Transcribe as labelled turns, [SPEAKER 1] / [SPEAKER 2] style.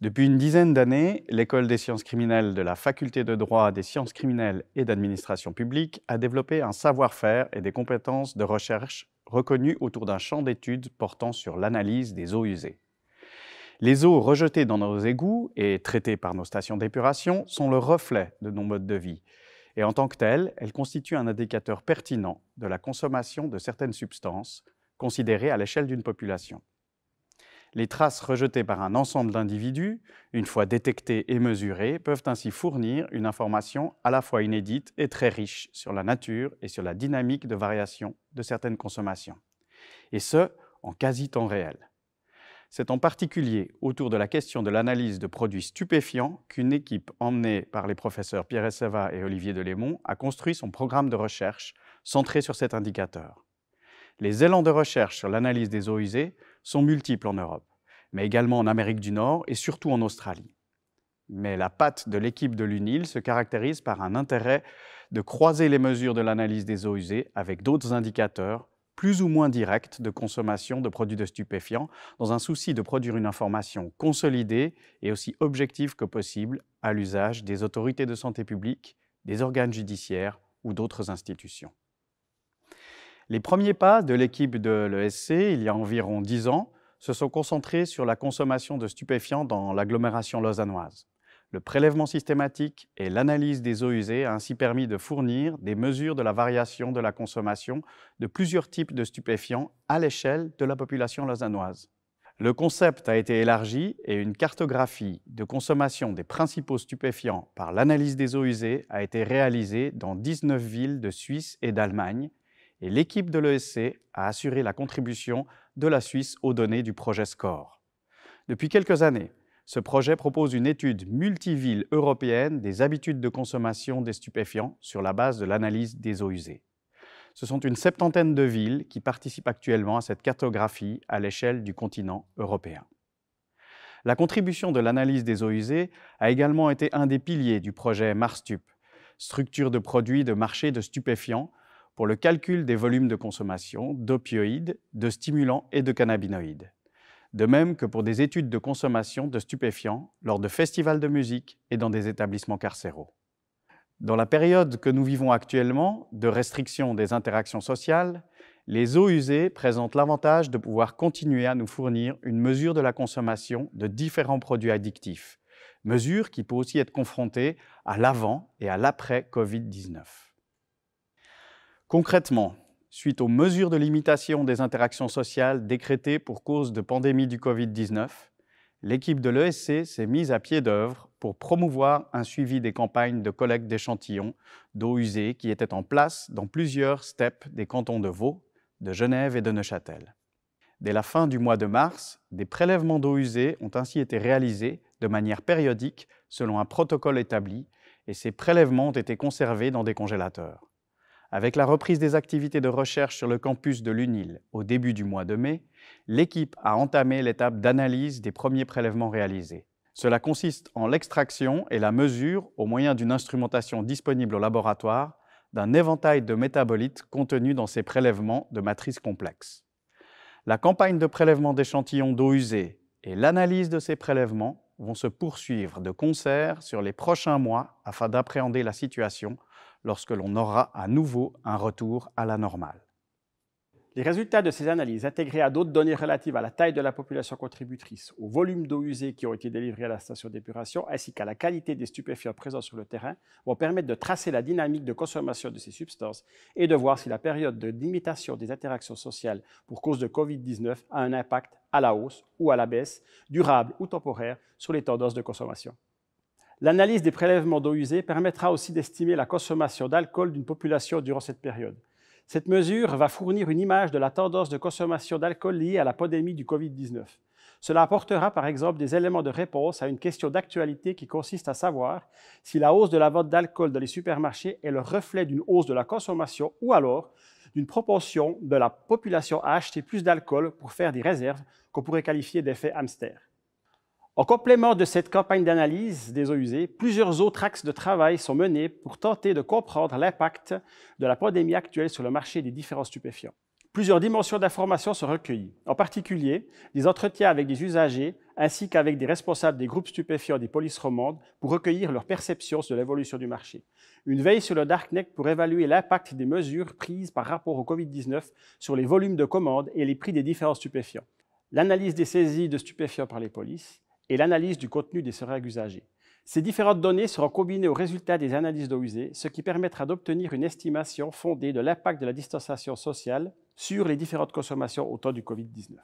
[SPEAKER 1] Depuis une dizaine d'années, l'École des sciences criminelles de la Faculté de droit des sciences criminelles et d'administration publique a développé un savoir-faire et des compétences de recherche reconnus autour d'un champ d'études portant sur l'analyse des eaux usées. Les eaux rejetées dans nos égouts et traitées par nos stations d'épuration sont le reflet de nos modes de vie. Et en tant que telles, elles constituent un indicateur pertinent de la consommation de certaines substances considérées à l'échelle d'une population. Les traces rejetées par un ensemble d'individus, une fois détectées et mesurées, peuvent ainsi fournir une information à la fois inédite et très riche sur la nature et sur la dynamique de variation de certaines consommations. Et ce, en quasi-temps réel. C'est en particulier autour de la question de l'analyse de produits stupéfiants qu'une équipe emmenée par les professeurs Pierre Esseva et Olivier Delémont a construit son programme de recherche centré sur cet indicateur. Les élans de recherche sur l'analyse des eaux usées sont multiples en Europe, mais également en Amérique du Nord et surtout en Australie. Mais la patte de l'équipe de l'UNIL se caractérise par un intérêt de croiser les mesures de l'analyse des eaux usées avec d'autres indicateurs plus ou moins directs de consommation de produits de stupéfiants dans un souci de produire une information consolidée et aussi objective que possible à l'usage des autorités de santé publique, des organes judiciaires ou d'autres institutions. Les premiers pas de l'équipe de l'ESC, il y a environ dix ans, se sont concentrés sur la consommation de stupéfiants dans l'agglomération lausannoise. Le prélèvement systématique et l'analyse des eaux usées a ainsi permis de fournir des mesures de la variation de la consommation de plusieurs types de stupéfiants à l'échelle de la population lausannoise. Le concept a été élargi et une cartographie de consommation des principaux stupéfiants par l'analyse des eaux usées a été réalisée dans 19 villes de Suisse et d'Allemagne et l'équipe de l'ESC a assuré la contribution de la Suisse aux données du projet SCORE. Depuis quelques années, ce projet propose une étude multiville européenne des habitudes de consommation des stupéfiants sur la base de l'analyse des eaux usées. Ce sont une septantaine de villes qui participent actuellement à cette cartographie à l'échelle du continent européen. La contribution de l'analyse des eaux usées a également été un des piliers du projet MARSTUP, structure de produits de marché de stupéfiants pour le calcul des volumes de consommation d'opioïdes, de stimulants et de cannabinoïdes. De même que pour des études de consommation de stupéfiants lors de festivals de musique et dans des établissements carcéraux. Dans la période que nous vivons actuellement de restriction des interactions sociales, les eaux usées présentent l'avantage de pouvoir continuer à nous fournir une mesure de la consommation de différents produits addictifs, mesure qui peut aussi être confrontée à l'avant et à l'après Covid-19. Concrètement, suite aux mesures de limitation des interactions sociales décrétées pour cause de pandémie du Covid-19, l'équipe de l'ESC s'est mise à pied d'œuvre pour promouvoir un suivi des campagnes de collecte d'échantillons d'eau usée qui étaient en place dans plusieurs steppes des cantons de Vaud, de Genève et de Neuchâtel. Dès la fin du mois de mars, des prélèvements d'eau usée ont ainsi été réalisés de manière périodique selon un protocole établi et ces prélèvements ont été conservés dans des congélateurs. Avec la reprise des activités de recherche sur le campus de l'UNIL au début du mois de mai, l'équipe a entamé l'étape d'analyse des premiers prélèvements réalisés. Cela consiste en l'extraction et la mesure, au moyen d'une instrumentation disponible au laboratoire, d'un éventail de métabolites contenus dans ces prélèvements de matrices complexes. La campagne de prélèvement d'échantillons d'eau usée et l'analyse de ces prélèvements vont se poursuivre de concert sur les prochains mois afin d'appréhender la situation lorsque l'on aura à nouveau un retour à la normale.
[SPEAKER 2] Les résultats de ces analyses, intégrés à d'autres données relatives à la taille de la population contributrice, au volume d'eau usée qui ont été délivrés à la station d'épuration, ainsi qu'à la qualité des stupéfiants présents sur le terrain, vont permettre de tracer la dynamique de consommation de ces substances et de voir si la période de limitation des interactions sociales pour cause de COVID-19 a un impact à la hausse ou à la baisse, durable ou temporaire, sur les tendances de consommation. L'analyse des prélèvements d'eau usée permettra aussi d'estimer la consommation d'alcool d'une population durant cette période. Cette mesure va fournir une image de la tendance de consommation d'alcool liée à la pandémie du COVID-19. Cela apportera par exemple des éléments de réponse à une question d'actualité qui consiste à savoir si la hausse de la vente d'alcool dans les supermarchés est le reflet d'une hausse de la consommation ou alors d'une proportion de la population à acheter plus d'alcool pour faire des réserves qu'on pourrait qualifier d'effet hamster. En complément de cette campagne d'analyse des eaux usées, plusieurs autres axes de travail sont menés pour tenter de comprendre l'impact de la pandémie actuelle sur le marché des différents stupéfiants. Plusieurs dimensions d'information sont recueillies, en particulier des entretiens avec des usagers ainsi qu'avec des responsables des groupes stupéfiants des polices romandes pour recueillir leurs perceptions sur l'évolution du marché. Une veille sur le Darknet pour évaluer l'impact des mesures prises par rapport au Covid-19 sur les volumes de commandes et les prix des différents stupéfiants. L'analyse des saisies de stupéfiants par les polices et l'analyse du contenu des seringues usagées. Ces différentes données seront combinées aux résultats des analyses d'eau usée, ce qui permettra d'obtenir une estimation fondée de l'impact de la distanciation sociale sur les différentes consommations au temps du Covid-19.